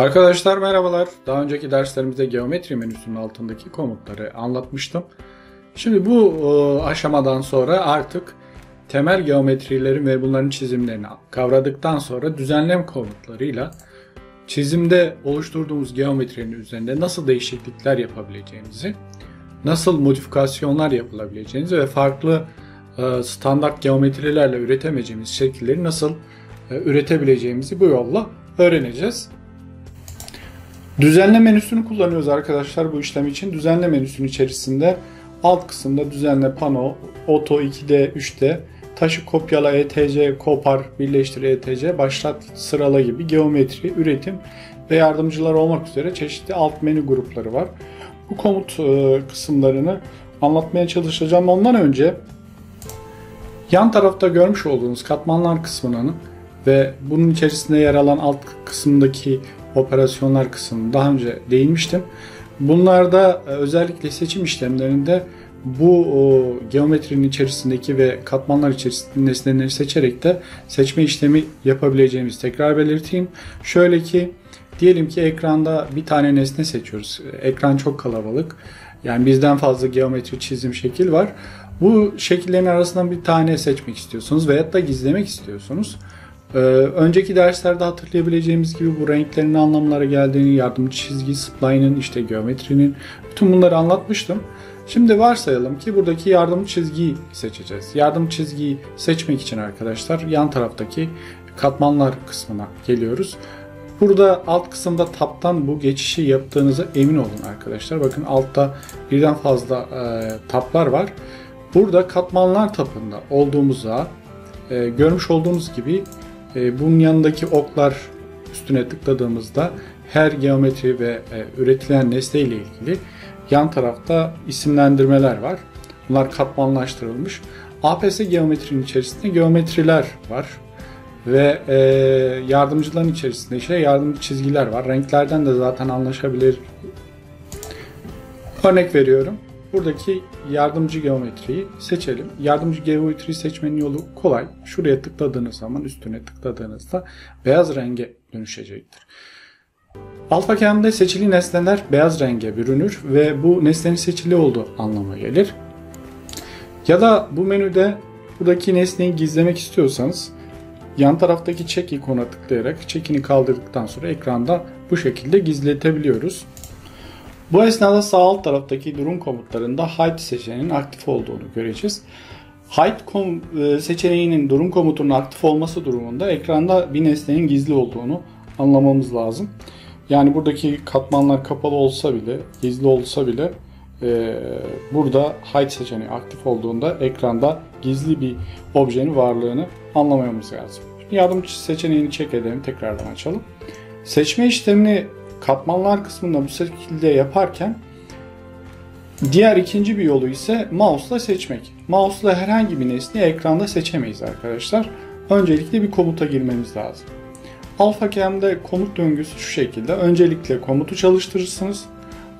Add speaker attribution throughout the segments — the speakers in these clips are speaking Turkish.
Speaker 1: Arkadaşlar merhabalar. Daha önceki derslerimizde geometri menüsünün altındaki komutları anlatmıştım. Şimdi bu e, aşamadan sonra artık temel geometrilerin ve bunların çizimlerini kavradıktan sonra düzenlem komutlarıyla çizimde oluşturduğumuz geometrinin üzerinde nasıl değişiklikler yapabileceğimizi, nasıl modifikasyonlar yapılabileceğinizi ve farklı e, standart geometrilerle üretemeyeceğimiz şekilleri nasıl e, üretebileceğimizi bu yolla öğreneceğiz. Düzenle menüsünü kullanıyoruz arkadaşlar bu işlem için. Düzenle menüsünün içerisinde alt kısımda düzenle pano, oto 2D, 3D, taşı kopyala, ETC, kopar, birleştir, ETC, başlat, sırala gibi geometri, üretim ve yardımcılar olmak üzere çeşitli alt menü grupları var. Bu komut e, kısımlarını anlatmaya çalışacağım. Ondan önce yan tarafta görmüş olduğunuz katmanlar kısmının ve bunun içerisinde yer alan alt kısımdaki operasyonlar kısmını daha önce değinmiştim. Bunlarda e, özellikle seçim işlemlerinde bu o, geometrinin içerisindeki ve katmanlar içerisinde nesneleri seçerek de seçme işlemi yapabileceğimizi tekrar belirteyim. Şöyle ki diyelim ki ekranda bir tane nesne seçiyoruz. Ekran çok kalabalık. Yani bizden fazla geometri çizim şekil var. Bu şekillerin arasından bir tane seçmek istiyorsunuz veyahut da gizlemek istiyorsunuz. Ee, önceki derslerde hatırlayabileceğimiz gibi bu renklerin anlamlara geldiğini, yardımcı çizgi, spline'ın, işte geometrinin, bütün bunları anlatmıştım. Şimdi varsayalım ki buradaki yardımcı çizgiyi seçeceğiz. Yardımcı çizgiyi seçmek için arkadaşlar yan taraftaki katmanlar kısmına geliyoruz. Burada alt kısımda taptan bu geçişi yaptığınıza emin olun arkadaşlar. Bakın altta birden fazla e, taplar var. Burada katmanlar tapında olduğumuza e, görmüş olduğunuz gibi bunun yanındaki oklar üstüne tıkladığımızda her geometri ve e, üretilen nesne ile ilgili yan tarafta isimlendirmeler var. Bunlar katmanlaştırılmış. APS geometrinin içerisinde geometriler var ve e, yardımcıların içerisinde işte yardımcı çizgiler var. Renklerden de zaten anlaşabilir. Örnek veriyorum. Buradaki yardımcı geometriyi seçelim. Yardımcı geometriyi seçmenin yolu kolay. Şuraya tıkladığınız zaman üstüne tıkladığınızda beyaz renge dönüşecektir. Alfa Cam'de seçili nesneler beyaz renge bürünür ve bu nesnenin seçili olduğu anlama gelir. Ya da bu menüde buradaki nesneyi gizlemek istiyorsanız yan taraftaki check ikona tıklayarak check'ini kaldırdıktan sonra ekranda bu şekilde gizletebiliyoruz. Bu esnada sağ alt taraftaki durum komutlarında hide seçeneğinin aktif olduğunu göreceğiz. Hide e, seçeneğinin durum komutunun aktif olması durumunda ekranda bir nesnenin gizli olduğunu anlamamız lazım. Yani buradaki katmanlar kapalı olsa bile, gizli olsa bile e, burada hide seçeneği aktif olduğunda ekranda gizli bir objenin varlığını anlamamız lazım. Yardımcı seçeneğini check edelim, tekrardan açalım. Seçme işlemini katmanlar kısmında bu şekilde yaparken diğer ikinci bir yolu ise mouse'la seçmek. Mouse'la herhangi bir nesneyi ekranda seçemeyiz arkadaşlar. Öncelikle bir komuta girmemiz lazım. AlphaCam'de komut döngüsü şu şekilde. Öncelikle komutu çalıştırırsınız.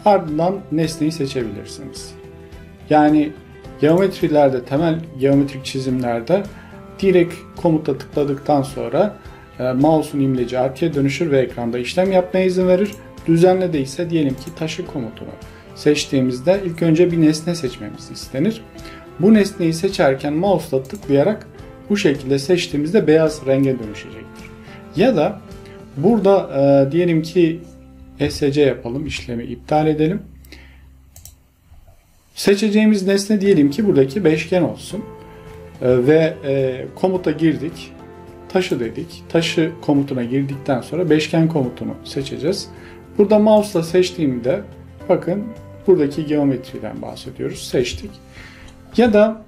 Speaker 1: Ardından nesneyi seçebilirsiniz. Yani geometrilerde, temel geometrik çizimlerde direkt komuta tıkladıktan sonra mouse'un imleci arkaya dönüşür ve ekranda işlem yapmaya izin verir. Düzenle de ise diyelim ki taşı komutunu seçtiğimizde ilk önce bir nesne seçmemiz istenir. Bu nesneyi seçerken mouse'la tıklayarak bu şekilde seçtiğimizde beyaz renge dönüşecektir. Ya da burada e, diyelim ki SC yapalım, işlemi iptal edelim. Seçeceğimiz nesne diyelim ki buradaki beşgen olsun. E, ve e, komuta girdik taşı dedik. Taşı komutuna girdikten sonra beşgen komutunu seçeceğiz. Burada mouse'la seçtiğimde bakın buradaki geometriden bahsediyoruz. Seçtik. Ya da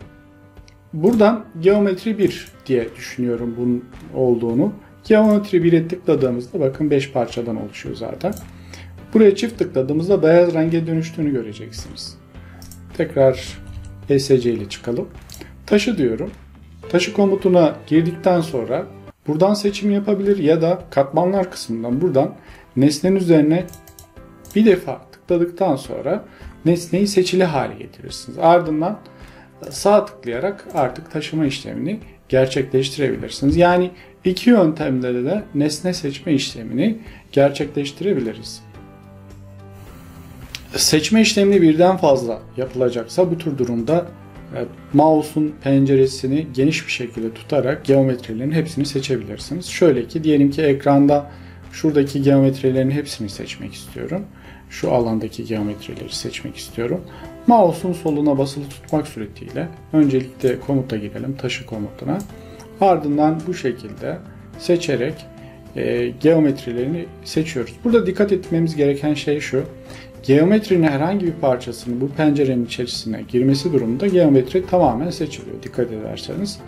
Speaker 1: buradan geometri 1 diye düşünüyorum bunun olduğunu. Geometri 1'e tıkladığımızda bakın 5 parçadan oluşuyor zaten. Buraya çift tıkladığımızda beyaz renge dönüştüğünü göreceksiniz. Tekrar ESC ile çıkalım. Taşı diyorum. Taşı komutuna girdikten sonra buradan seçim yapabilir ya da katmanlar kısmından buradan nesnenin üzerine bir defa tıkladıktan sonra nesneyi seçili hale getirirsiniz. Ardından sağ tıklayarak artık taşıma işlemini gerçekleştirebilirsiniz. Yani iki yöntemde de nesne seçme işlemini gerçekleştirebiliriz. Seçme işlemini birden fazla yapılacaksa bu tür durumda e, mouse'un penceresini geniş bir şekilde tutarak geometrilerin hepsini seçebilirsiniz. Şöyle ki diyelim ki ekranda şuradaki geometrilerin hepsini seçmek istiyorum. Şu alandaki geometrileri seçmek istiyorum. Mouse'un soluna basılı tutmak suretiyle öncelikle komuta girelim taşı komutuna. Ardından bu şekilde seçerek e, geometrilerini seçiyoruz. Burada dikkat etmemiz gereken şey şu. Geometrinin herhangi bir parçasının bu pencerenin içerisine girmesi durumunda geometri tamamen seçiliyor. Dikkat ederseniz.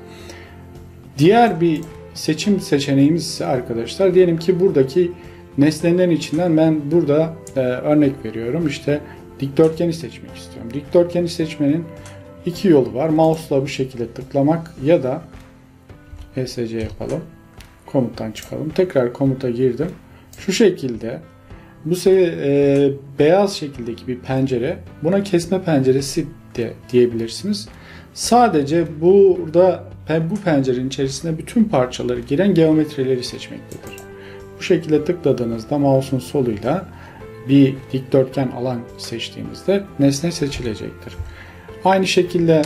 Speaker 1: Diğer bir seçim seçeneğimiz ise arkadaşlar diyelim ki buradaki nesnelerin içinden ben burada e, örnek veriyorum. İşte dikdörtgeni seçmek istiyorum. Dikdörtgeni seçmenin iki yolu var. Mouse'la bu şekilde tıklamak ya da ESC yapalım. Komuttan çıkalım. Tekrar komuta girdim. Şu şekilde bu sefer e, beyaz şekildeki bir pencere. Buna kesme penceresi de diyebilirsiniz. Sadece burada bu pencerenin içerisinde bütün parçaları giren geometrileri seçmektedir. Bu şekilde tıkladığınızda mouse'un soluyla bir dikdörtgen alan seçtiğinizde nesne seçilecektir. Aynı şekilde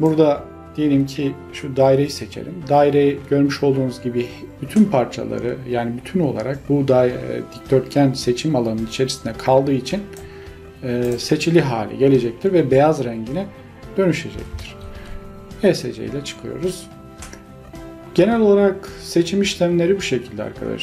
Speaker 1: burada diyelim ki şu daireyi seçelim. Daireyi görmüş olduğunuz gibi bütün parçaları yani bütün olarak bu daire, dikdörtgen seçim alanının içerisinde kaldığı için e, seçili hali gelecektir ve beyaz rengine dönüşecektir. ESC ile çıkıyoruz. Genel olarak seçim işlemleri bu şekilde arkadaşlar.